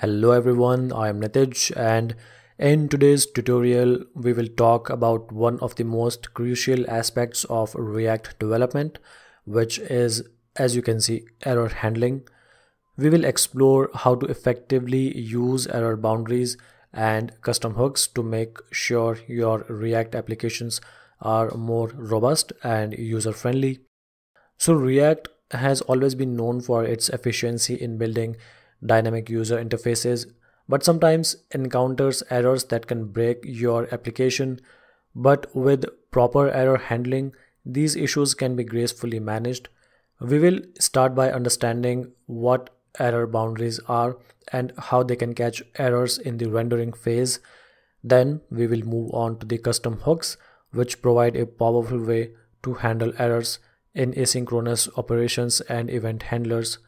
Hello everyone, I am Nitij and in today's tutorial we will talk about one of the most crucial aspects of React development which is as you can see error handling. We will explore how to effectively use error boundaries and custom hooks to make sure your React applications are more robust and user friendly. So React has always been known for its efficiency in building dynamic user interfaces, but sometimes encounters errors that can break your application. But with proper error handling, these issues can be gracefully managed. We will start by understanding what error boundaries are and how they can catch errors in the rendering phase. Then we will move on to the custom hooks, which provide a powerful way to handle errors in asynchronous operations and event handlers.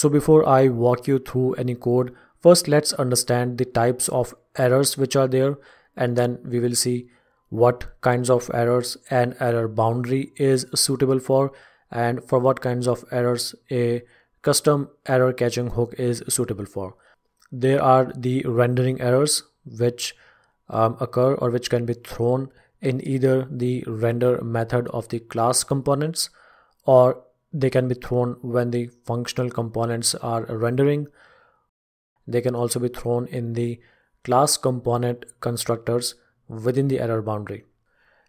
So before I walk you through any code, first let's understand the types of errors which are there and then we will see what kinds of errors an error boundary is suitable for and for what kinds of errors a custom error catching hook is suitable for. There are the rendering errors which um, occur or which can be thrown in either the render method of the class components or they can be thrown when the functional components are rendering. They can also be thrown in the class component constructors within the error boundary.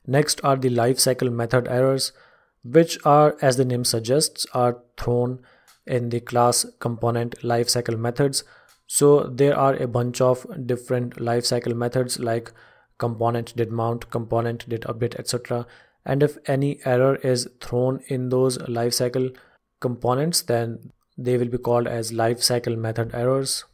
Next are the lifecycle method errors, which are, as the name suggests, are thrown in the class component lifecycle methods. So there are a bunch of different lifecycle methods like component did mount, component did update, etc and if any error is thrown in those lifecycle components then they will be called as lifecycle method errors.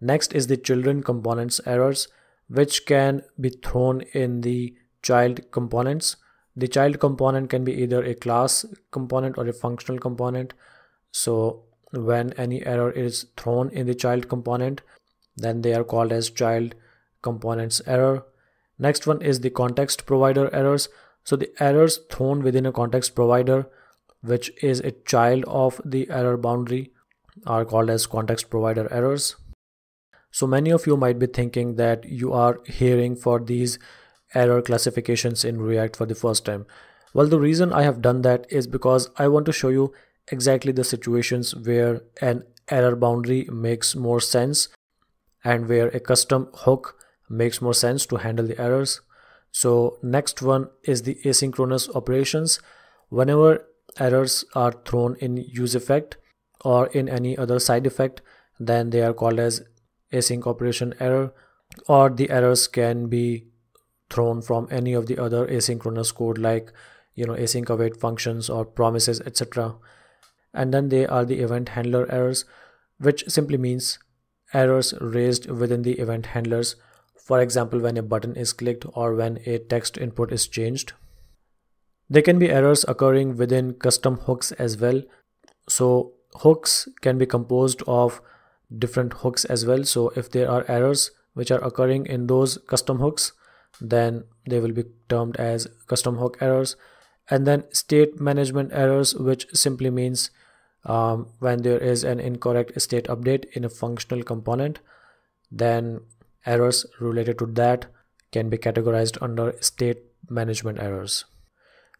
Next is the children components errors which can be thrown in the child components. The child component can be either a class component or a functional component. So when any error is thrown in the child component then they are called as child components error. Next one is the context provider errors so the errors thrown within a context provider, which is a child of the error boundary, are called as context provider errors. So many of you might be thinking that you are hearing for these error classifications in React for the first time. Well, the reason I have done that is because I want to show you exactly the situations where an error boundary makes more sense and where a custom hook makes more sense to handle the errors. So next one is the asynchronous operations. Whenever errors are thrown in use effect or in any other side effect, then they are called as async operation error or the errors can be thrown from any of the other asynchronous code like you know async await functions or promises etc and then they are the event handler errors which simply means errors raised within the event handlers for example when a button is clicked or when a text input is changed. There can be errors occurring within custom hooks as well. So hooks can be composed of different hooks as well. So if there are errors which are occurring in those custom hooks, then they will be termed as custom hook errors. And then state management errors, which simply means um, when there is an incorrect state update in a functional component, then Errors related to that can be categorized under state management errors.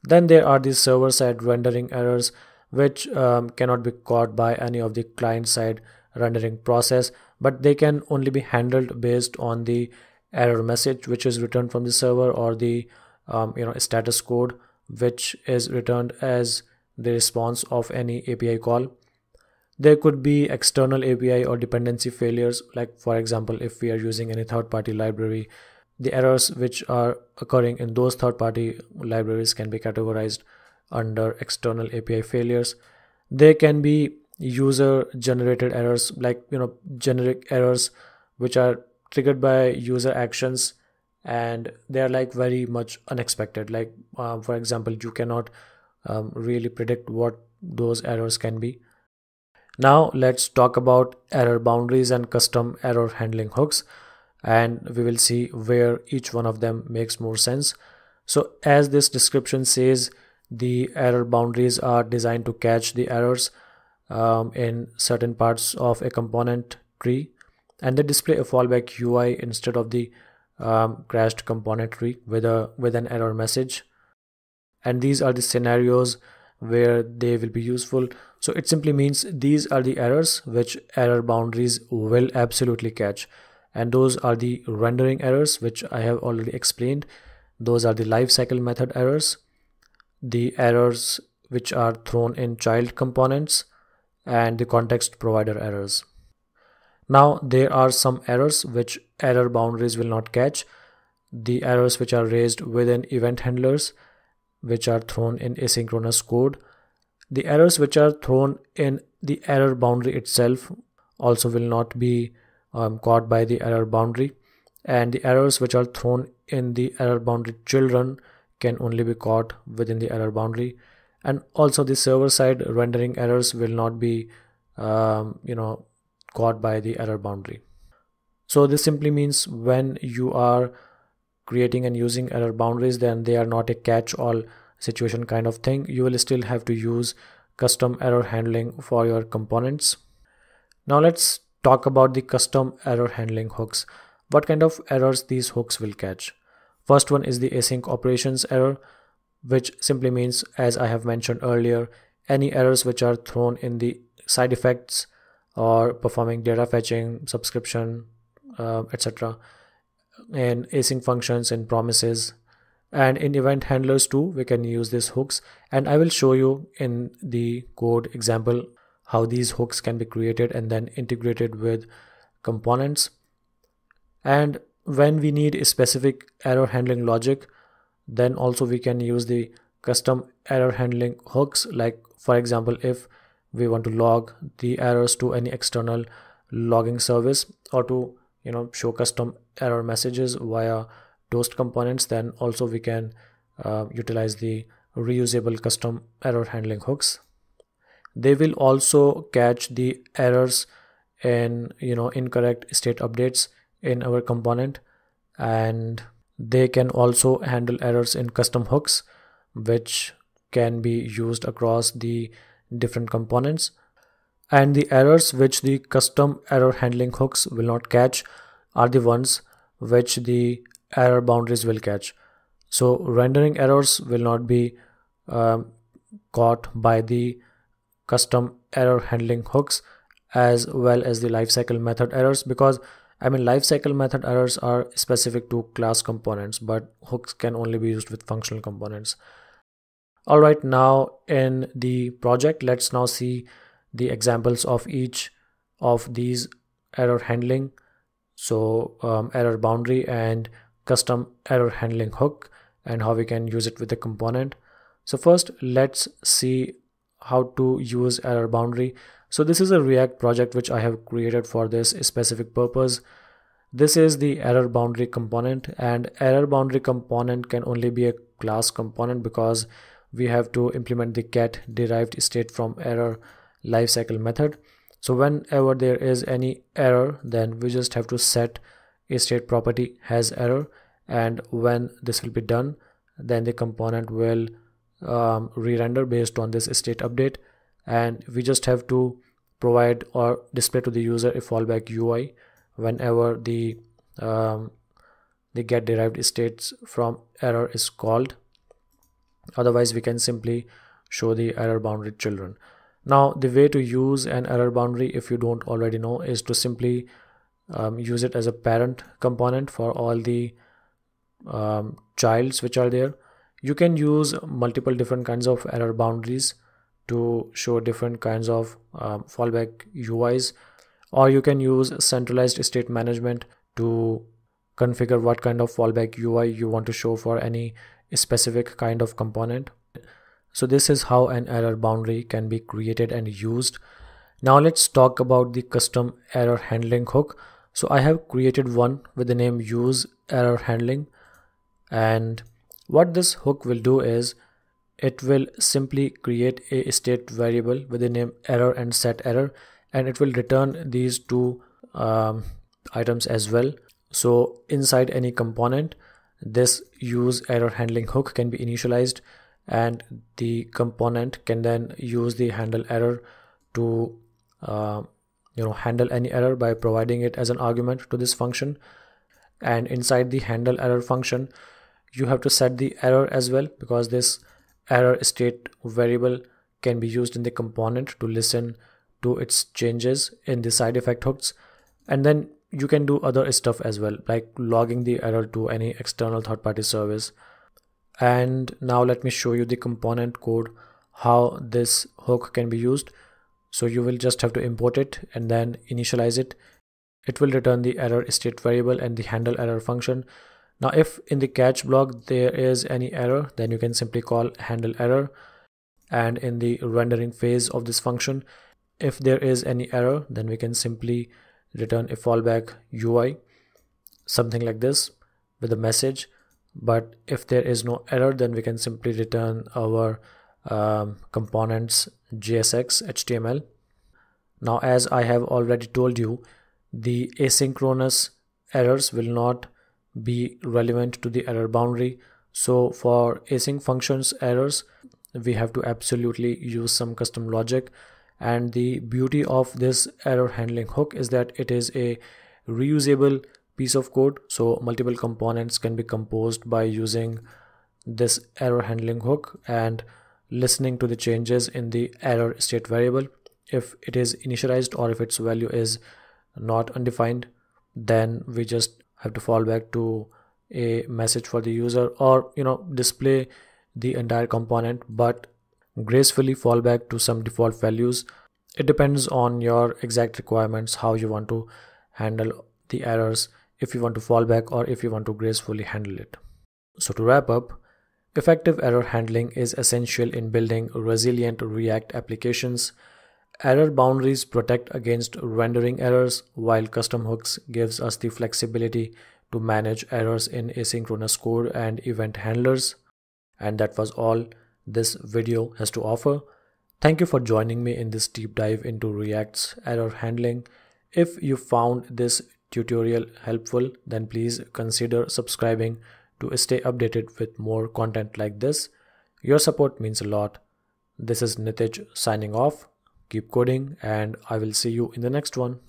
Then there are the server side rendering errors which um, cannot be caught by any of the client side rendering process but they can only be handled based on the error message which is returned from the server or the um, you know status code which is returned as the response of any API call there could be external API or dependency failures, like for example, if we are using any third-party library, the errors which are occurring in those third-party libraries can be categorized under external API failures. There can be user-generated errors, like you know generic errors, which are triggered by user actions, and they are like very much unexpected. Like um, for example, you cannot um, really predict what those errors can be now let's talk about error boundaries and custom error handling hooks and we will see where each one of them makes more sense. So as this description says, the error boundaries are designed to catch the errors um, in certain parts of a component tree and they display a fallback UI instead of the um, crashed component tree with a with an error message and these are the scenarios where they will be useful so it simply means these are the errors which error boundaries will absolutely catch. And those are the rendering errors which I have already explained. Those are the lifecycle method errors. The errors which are thrown in child components and the context provider errors. Now there are some errors which error boundaries will not catch. The errors which are raised within event handlers which are thrown in asynchronous code the errors which are thrown in the error boundary itself also will not be um, caught by the error boundary. And the errors which are thrown in the error boundary children can only be caught within the error boundary. And also the server side rendering errors will not be um, you know caught by the error boundary. So this simply means when you are creating and using error boundaries then they are not a catch-all situation kind of thing you will still have to use custom error handling for your components. Now let's talk about the custom error handling hooks. What kind of errors these hooks will catch? First one is the async operations error which simply means as i have mentioned earlier any errors which are thrown in the side effects or performing data fetching subscription uh, etc and async functions and promises and in event handlers too we can use these hooks. And i will show you in the code example how these hooks can be created and then integrated with components. And when we need a specific error handling logic then also we can use the custom error handling hooks. Like for example if we want to log the errors to any external logging service or to you know show custom error messages via toast components then also we can uh, utilize the reusable custom error handling hooks. They will also catch the errors in you know incorrect state updates in our component and they can also handle errors in custom hooks which can be used across the different components. And the errors which the custom error handling hooks will not catch are the ones which the error boundaries will catch so rendering errors will not be um, caught by the custom error handling hooks as well as the lifecycle method errors because I mean lifecycle method errors are specific to class components but hooks can only be used with functional components. Alright now in the project let's now see the examples of each of these error handling so um, error boundary and custom error handling hook and how we can use it with the component. So first let's see how to use error boundary. So this is a react project which i have created for this specific purpose. This is the error boundary component and error boundary component can only be a class component because we have to implement the get derived state from error lifecycle method. So whenever there is any error then we just have to set state property has error and when this will be done then the component will um, re-render based on this state update. And we just have to provide or display to the user a fallback UI whenever the um, the get derived states from error is called. Otherwise we can simply show the error boundary children. Now the way to use an error boundary if you don't already know is to simply um, use it as a parent component for all the um, childs which are there you can use multiple different kinds of error boundaries to show different kinds of um, fallback UIs or you can use centralized state management to configure what kind of fallback UI you want to show for any specific kind of component. So this is how an error boundary can be created and used. Now let's talk about the custom error handling hook. So I have created one with the name use error handling. And what this hook will do is it will simply create a state variable with the name error and set error and it will return these two um, items as well. So inside any component this use error handling hook can be initialized and the component can then use the handle error to uh, you know handle any error by providing it as an argument to this function. And inside the handle error function you have to set the error as well because this error state variable can be used in the component to listen to its changes in the side effect hooks. And then you can do other stuff as well like logging the error to any external third-party service. And now let me show you the component code how this hook can be used so you will just have to import it and then initialize it. It will return the error state variable and the handle error function. Now if in the catch block there is any error then you can simply call handle error. And in the rendering phase of this function if there is any error then we can simply return a fallback UI something like this with a message. But if there is no error then we can simply return our um, components JSX HTML now as I have already told you the asynchronous errors will not be relevant to the error boundary. So for async functions errors we have to absolutely use some custom logic. And the beauty of this error handling hook is that it is a reusable piece of code. So multiple components can be composed by using this error handling hook. And listening to the changes in the error state variable. If it is initialized or if its value is not undefined then we just have to fall back to a message for the user or you know display the entire component but gracefully fall back to some default values. It depends on your exact requirements how you want to handle the errors if you want to fall back or if you want to gracefully handle it. So to wrap up effective error handling is essential in building resilient react applications error boundaries protect against rendering errors while custom hooks gives us the flexibility to manage errors in asynchronous code and event handlers and that was all this video has to offer. Thank you for joining me in this deep dive into React's error handling. If you found this tutorial helpful, then please consider subscribing to stay updated with more content like this. Your support means a lot. This is Nitij signing off. Keep coding and I will see you in the next one.